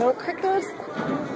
Don't crick those.